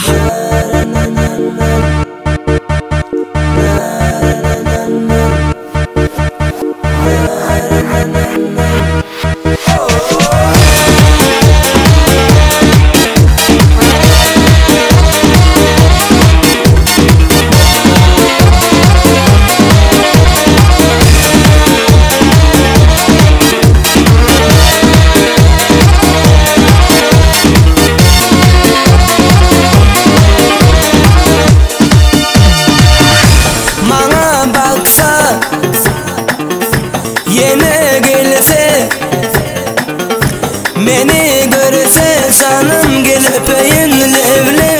Yeah. Beni görse sanım gelip eğin levle